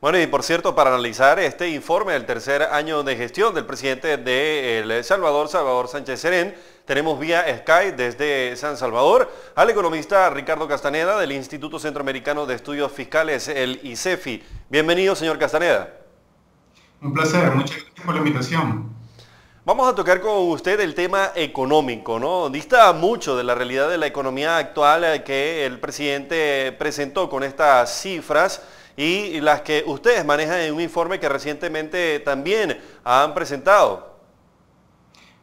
Bueno, y por cierto, para analizar este informe del tercer año de gestión del presidente de El Salvador, Salvador Sánchez Serén, tenemos vía Skype desde San Salvador al economista Ricardo Castaneda del Instituto Centroamericano de Estudios Fiscales, el ICEFI. Bienvenido, señor Castaneda. Un placer, muchas gracias por la invitación. Vamos a tocar con usted el tema económico, ¿no? Dista mucho de la realidad de la economía actual que el presidente presentó con estas cifras y las que ustedes manejan en un informe que recientemente también han presentado.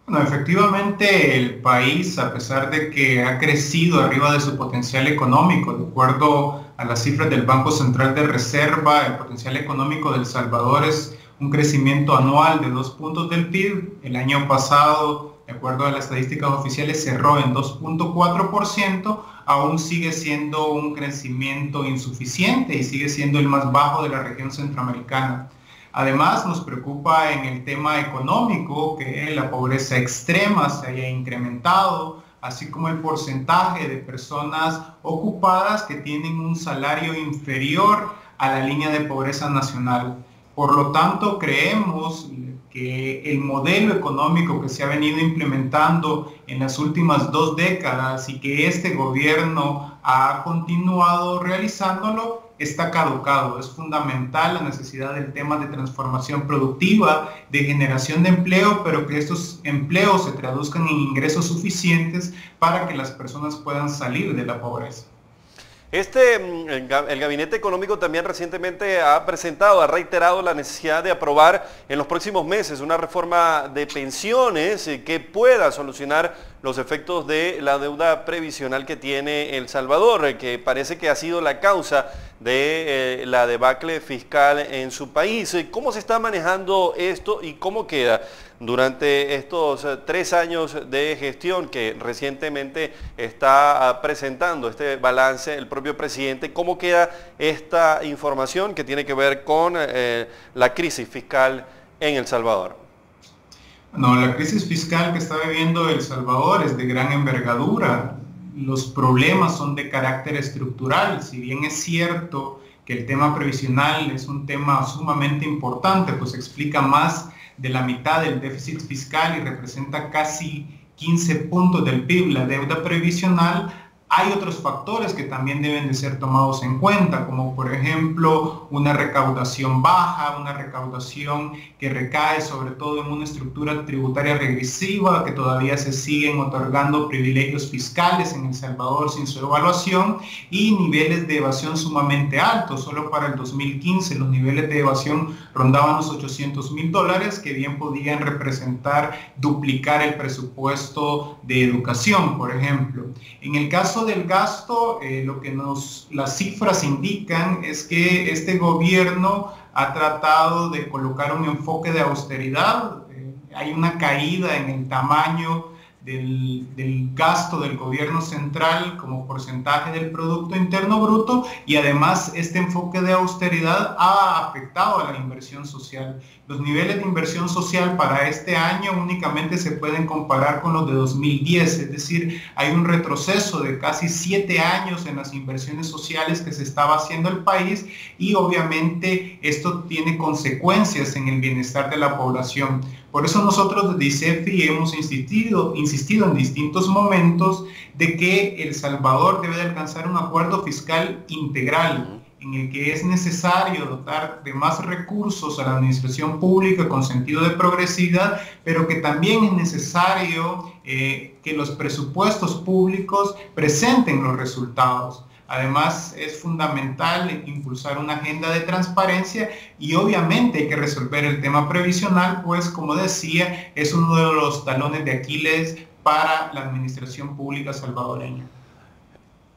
Bueno, efectivamente el país, a pesar de que ha crecido arriba de su potencial económico, de acuerdo a las cifras del Banco Central de Reserva, el potencial económico del Salvador es un crecimiento anual de dos puntos del PIB. El año pasado, de acuerdo a las estadísticas oficiales, cerró en 2.4%, aún sigue siendo un crecimiento insuficiente y sigue siendo el más bajo de la región centroamericana. Además, nos preocupa en el tema económico que la pobreza extrema se haya incrementado, así como el porcentaje de personas ocupadas que tienen un salario inferior a la línea de pobreza nacional. Por lo tanto, creemos que el modelo económico que se ha venido implementando en las últimas dos décadas y que este gobierno ha continuado realizándolo está caducado. Es fundamental la necesidad del tema de transformación productiva, de generación de empleo, pero que estos empleos se traduzcan en ingresos suficientes para que las personas puedan salir de la pobreza. Este, mm, el Gabinete Económico también recientemente ha presentado, ha reiterado la necesidad de aprobar en los próximos meses una reforma de pensiones eh, que pueda solucionar los efectos de la deuda previsional que tiene El Salvador, eh, que parece que ha sido la causa de eh, la debacle fiscal en su país. ¿Cómo se está manejando esto y cómo queda durante estos eh, tres años de gestión que recientemente está ah, presentando este balance el propio presidente? ¿Cómo queda esta información que tiene que ver con eh, la crisis fiscal en El Salvador? No, la crisis fiscal que está viviendo El Salvador es de gran envergadura los problemas son de carácter estructural. Si bien es cierto que el tema previsional es un tema sumamente importante, pues explica más de la mitad del déficit fiscal y representa casi 15 puntos del PIB. La deuda previsional hay otros factores que también deben de ser tomados en cuenta, como por ejemplo una recaudación baja, una recaudación que recae sobre todo en una estructura tributaria regresiva, que todavía se siguen otorgando privilegios fiscales en El Salvador sin su evaluación y niveles de evasión sumamente altos. Solo para el 2015 los niveles de evasión rondaban los 800 mil dólares, que bien podían representar duplicar el presupuesto de educación, por ejemplo. En el caso del gasto, eh, lo que nos, las cifras indican es que este gobierno ha tratado de colocar un enfoque de austeridad. Eh, hay una caída en el tamaño del, gasto del gobierno central como porcentaje del Producto Interno Bruto y además este enfoque de austeridad ha afectado a la inversión social. Los niveles de inversión social para este año únicamente se pueden comparar con los de 2010, es decir, hay un retroceso de casi siete años en las inversiones sociales que se estaba haciendo el país y obviamente esto tiene consecuencias en el bienestar de la población. Por eso nosotros desde ICEFI hemos insistido, insistido en distintos momentos de que El Salvador debe de alcanzar un acuerdo fiscal integral en el que es necesario dotar de más recursos a la administración pública con sentido de progresividad, pero que también es necesario eh, que los presupuestos públicos presenten los resultados. Además, es fundamental impulsar una agenda de transparencia y obviamente hay que resolver el tema previsional, pues como decía, es uno de los talones de Aquiles para la administración pública salvadoreña.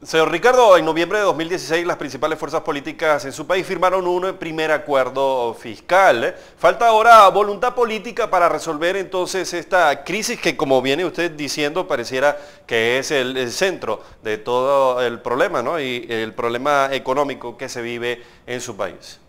Señor Ricardo, en noviembre de 2016 las principales fuerzas políticas en su país firmaron un primer acuerdo fiscal. Falta ahora voluntad política para resolver entonces esta crisis que como viene usted diciendo pareciera que es el, centro de todo el problema ¿no? y el problema económico que se vive en su país.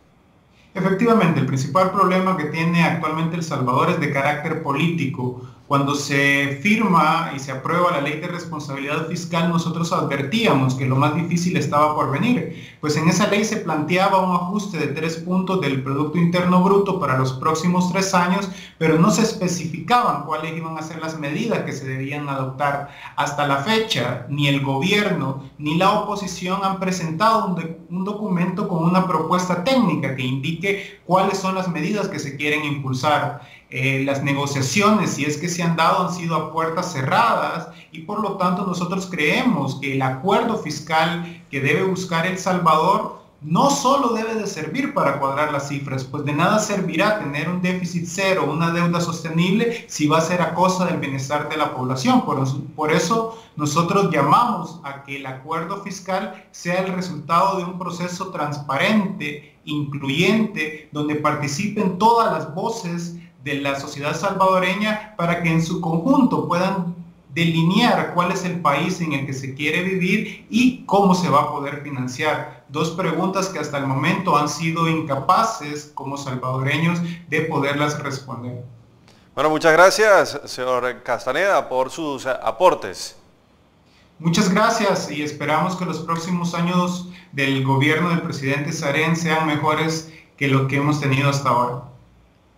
Efectivamente, el principal problema que tiene actualmente El Salvador es de carácter político Cuando se firma y se aprueba la ley de responsabilidad fiscal, nosotros advertíamos que lo más difícil estaba por venir, pues en esa ley se planteaba un ajuste de tres puntos del Producto Interno Bruto para los próximos tres años, pero no se especificaban cuáles iban a ser las medidas que se debían adoptar. Hasta la fecha, ni el gobierno ni la oposición han presentado un, un documento con una propuesta técnica que indique cuáles son las medidas que se quieren impulsar. Eh, las negociaciones, si es que se han dado, han sido a puertas cerradas y por lo tanto nosotros creemos que el acuerdo fiscal que debe buscar El Salvador no solo debe de servir para cuadrar las cifras, pues de nada servirá tener un déficit cero, una deuda sostenible, si va a ser a costa del bienestar de la población. Por eso, por eso nosotros llamamos a que el acuerdo fiscal sea el resultado de un proceso transparente, incluyente, donde participen todas las voces de la sociedad salvadoreña para que en su conjunto puedan delinear cuál es el país en el que se quiere vivir y cómo se va a poder financiar. Dos preguntas que hasta el momento han sido incapaces como salvadoreños de poderlas responder. Bueno, muchas gracias, señor Castaneda, por sus aportes. Muchas gracias y esperamos que los próximos años del gobierno del presidente Sarén sean mejores que lo que hemos tenido hasta ahora.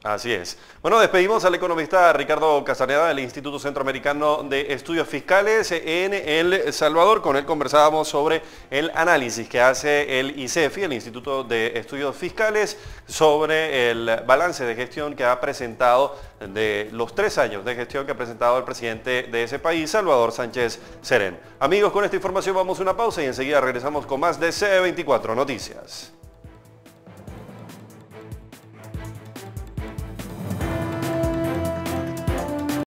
Así es. Bueno, despedimos al economista Ricardo Castaneda del Instituto Centroamericano de Estudios Fiscales en El Salvador. Con él conversábamos sobre el análisis que hace el ICEFI, el Instituto de Estudios Fiscales, sobre el balance de gestión que ha presentado de los tres años de gestión que ha presentado el presidente de ese país, Salvador Sánchez Serén. Amigos, con esta información vamos a una pausa y enseguida regresamos con más de C24 Noticias.